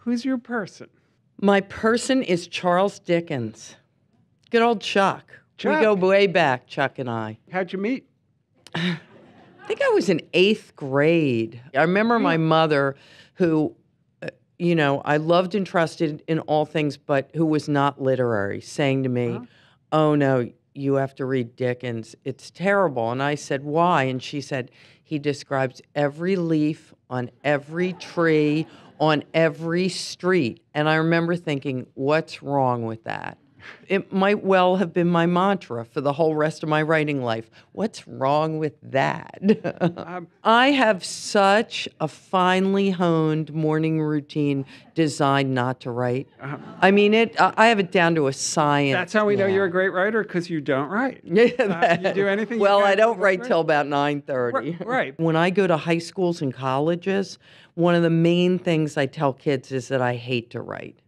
Who's your person? My person is Charles Dickens. Good old Chuck. Chuck. We go way back, Chuck and I. How'd you meet? I think I was in eighth grade. I remember my mother, who, uh, you know, I loved and trusted in all things, but who was not literary, saying to me, Oh, no, you have to read Dickens. It's terrible. And I said, Why? And she said, He describes every leaf on every tree, on every street. And I remember thinking, What's wrong with that? It might well have been my mantra for the whole rest of my writing life. What's wrong with that? I have such a finely honed morning routine designed not to write. I mean, it. I have it down to a science. That's how we know you're a great writer because you don't write. Yeah, Uh, you do anything. you Well, I don't write till about nine thirty. Right, right. When I go to high schools and colleges, one of the main things I tell kids is that I hate to write,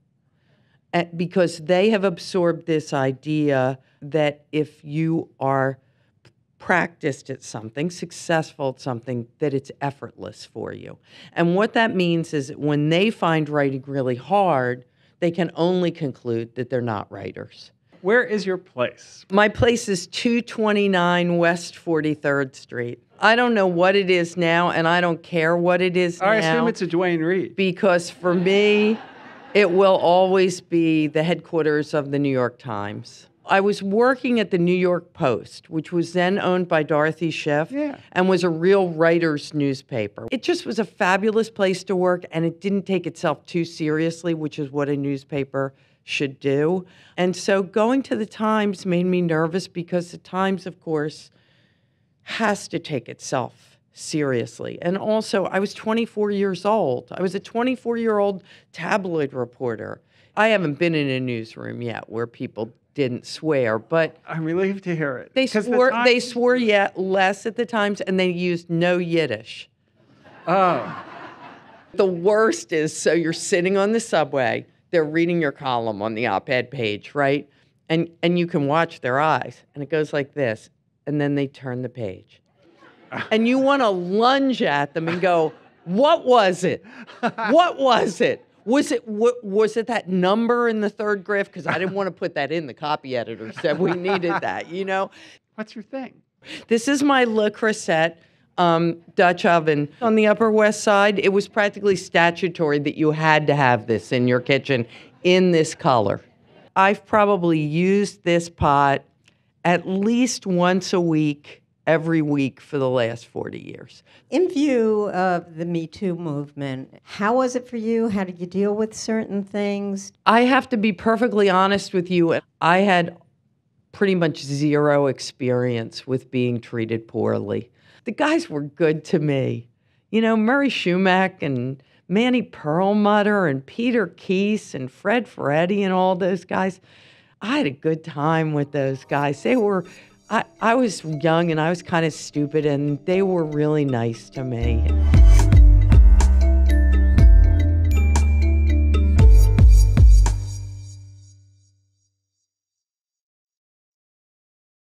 because they have absorbed this idea that if you are practiced at something, successful at something, that it's effortless for you. And what that means is that when they find writing really hard, they can only conclude that they're not writers. Where is your place? My place is 229 West 43rd Street. I don't know what it is now, and I don't care what it is I now. assume it's a Duane Reade. because for me, it will always be the headquarters of the New York Times. I was working at the New York Post, which was then owned by Dorothy Schiff Yeah. and was a real writer's newspaper. It just was a fabulous place to work, and it didn't take itself too seriously, which is what a newspaper should do. And so going to the Times made me nervous because the Times, of course, has to take itself seriously. And also, I was 24 years old. I was a 24 year old tabloid reporter. I haven't been in a newsroom yet where people didn't swear, but I'm relieved to hear it. they 'Cause the swore they swore yet less at the times and they used no Yiddish. Oh, The worst is so you're sitting on the subway, they're reading your column on the op-ed page, right? And and you can watch their eyes and it goes like this and then they turn the page. And you want to lunge at them and go, "What was it? What was it? Was it wa- was it that number in the third graph because I didn't want to put that in the copy editor said we needed that, you know? what's your thing? This is my Le Creuset um, Dutch oven on the Upper West Side. It was practically statutory that you had to have this in your kitchen in this color. I've probably used this pot at least once a week, every week for the last 40 years. In view of the Me Too movement, how was it for you? How did you deal with certain things? I have to be perfectly honest with you. I had pretty much zero experience with being treated poorly. The guys were good to me. You know, Murray Schumach and Manny Perlmutter and Peter Kihss and Fred Ferretti and all those guys. I had a good time with those guys. They were, I, I was young and I was kind of stupid, and they were really nice to me.